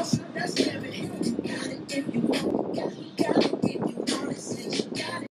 that's, that's heaven.